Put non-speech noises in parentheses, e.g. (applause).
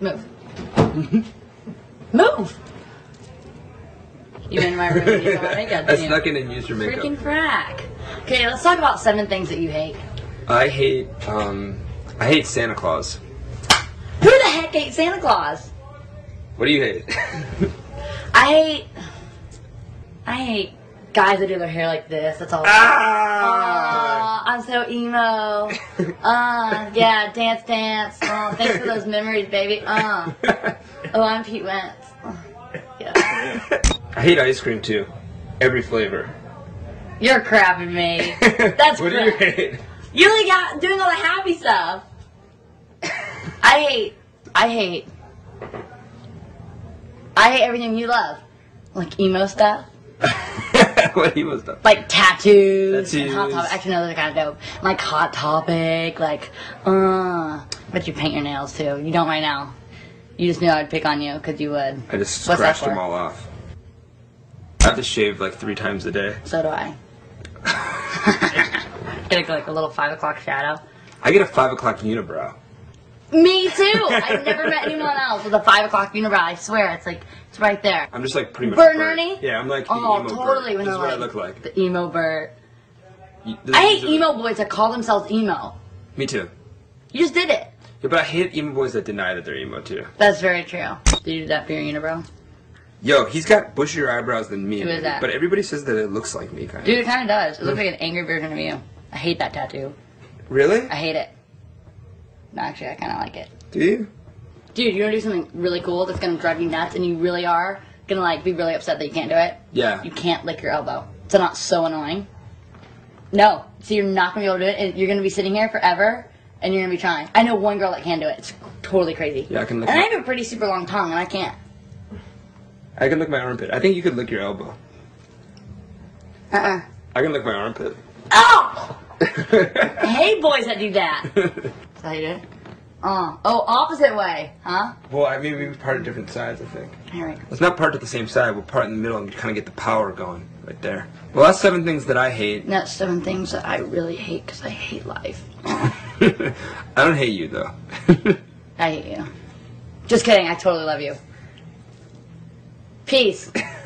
Move. Move! You in my room and you don't want I didn't you? snuck in and used your makeup. Freaking frack. Okay, let's talk about seven things that you hate. I hate um I hate Santa Claus. Who the heck hates Santa Claus? What do you hate? (laughs) I hate. I hate guys that do their hair like this. That's all. ah! I'm so emo. (laughs) Uh, yeah, dance, dance. Oh, thanks for those memories, baby. Uh, oh, I'm Pete Wentz. Uh, yeah. I hate ice cream too. Every flavor. You're crapping me. (laughs) That's what do you crap. hate? You got doing all the happy stuff. I hate. I hate. I hate everything you love, like emo stuff, (laughs) what he was done. like tattoos, and hot topic. Actually, no, those are kind of dope. Like hot topic, like uh. But you paint your nails too. You don't right now. You just knew I would pick on you because you would. I just What's scratched them all off. I have to shave like three times a day. So do I. (laughs) (laughs) Get like a little five o'clock shadow. I get a five o'clock unibrow. Me too. I've never met anyone else with a five o'clock unibrow. I swear, it's like it's right there. I'm just like pretty much Bert. Ernie? Yeah, I'm like the Oh, emo totally. Bert. This is what I like look like. the emo Bert. You- I hate emo boys that call themselves emo. Me too. You just did it. Yeah, but I hate emo boys that deny that they're emo too. That's very true. Did you do that for your unibrow? Yo, he's got bushier eyebrows than me. Who is that? But everybody says that it looks like me, kind of. Dude, it kind of does. It looks mm. like an angry version of you. I hate that tattoo. Really? I hate it. No, actually, I kind of like it. Do you? Dude, you want to do something really cool that's gonna drive you nuts, and you really are gonna like be really upset that you can't do it. Yeah. You can't lick your elbow. It's not so annoying. No, so you're not gonna be able to do it, and you're gonna be sitting here forever, and you're gonna be trying. I know one girl that can do it. It's totally crazy. Yeah, I can lick And I have a pretty super long tongue, and I can't. I can lick my armpit. I think you could lick your elbow. Uh uh I can lick my armpit. Oh! I hate boys that do that. (laughs) Is that how you do it? Oh, oh, opposite way, huh? well, I mean, we part of different sides, I think. Alright. Let's not part at the same side. We'll part in the middle and kind of get the power going right there. Well, that's seven things that I hate. That's seven things that I really hate because I hate life. (laughs) I don't hate you though. (laughs) I hate you. Just kidding, I totally love you. Peace. (laughs)